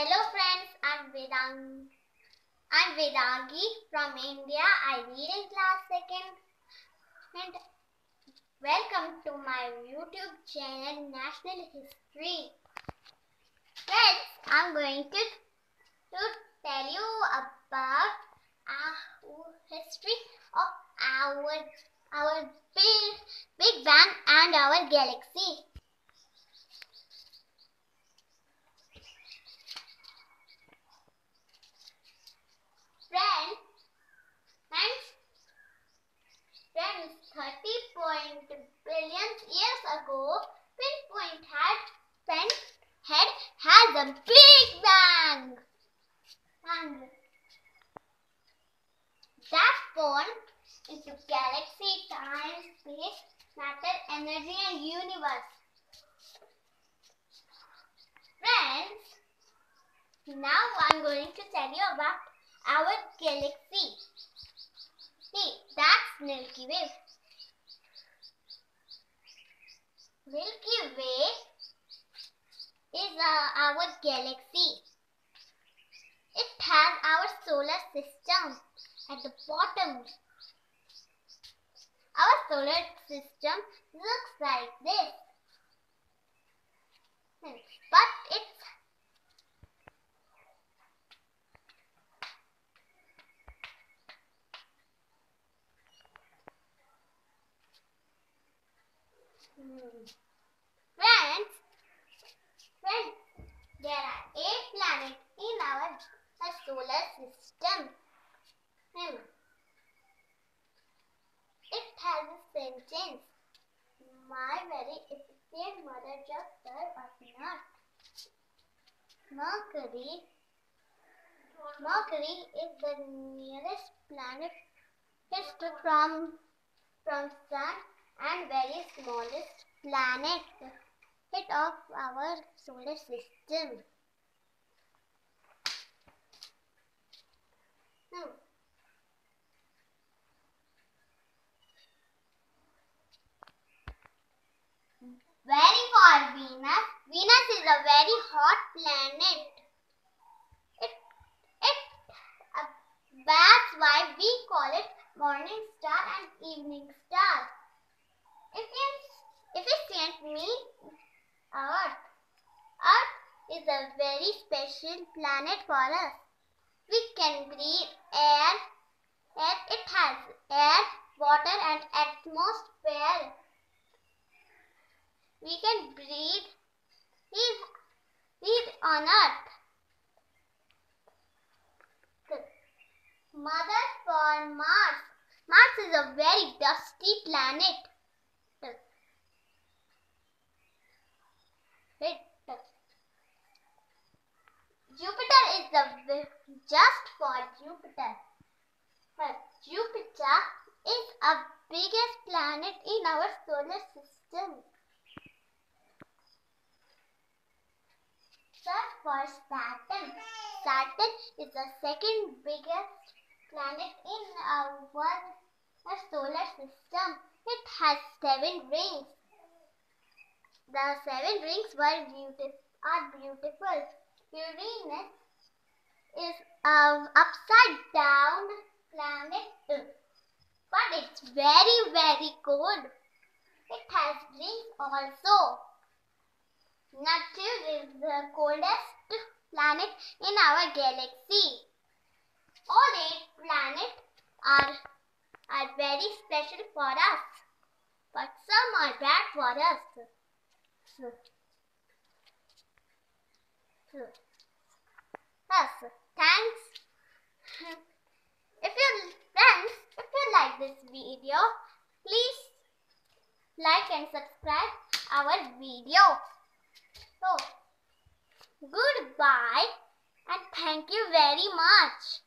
Hello friends, I'm Vedang. I'm Vedangi from India. I read in class second and welcome to my YouTube channel National History. Friends, I'm going to, to tell you about our history of our our big, big bang and our galaxy. Friends, friends, friends, 30 point billion years ago, Pinpoint had pen head has a big bang. And that spawned into galaxy, time, space, matter, energy, and universe. Friends, now I'm going to tell you about our galaxy. See, that's Milky Way. Milky Way is uh, our galaxy. It has our solar system at the bottom. Our solar system looks like this. But it's Friends, friends, there are eight planets in our, solar system. Hmm. It has a sentence. My very efficient mother just died of not. Mercury. Mercury is the nearest planet from from Sun and very smallest planet hit of our solar system. Hmm. Very far Venus. Venus is a very hot planet. It, it, uh, that's why we call it morning star and evening star. If you, if you sent me Earth, Earth is a very special planet for us. We can breathe air, air it has air, water and atmosphere. We can breathe, breathe, breathe on Earth. Mother for Mars. Mars is a very dusty planet. Jupiter is the just for Jupiter. But Jupiter is a biggest planet in our solar system. Third for Saturn. Saturn is the second biggest planet in our solar system. It has seven rings. The seven rings were beautiful, are beautiful. Uranus is an upside down planet, but it's very very cold. It has rings also. Neptune is the coldest planet in our galaxy. All eight planets are, are very special for us, but some are bad for us. Yes, thanks. If you friends, if you like this video, please like and subscribe our video. So, goodbye and thank you very much.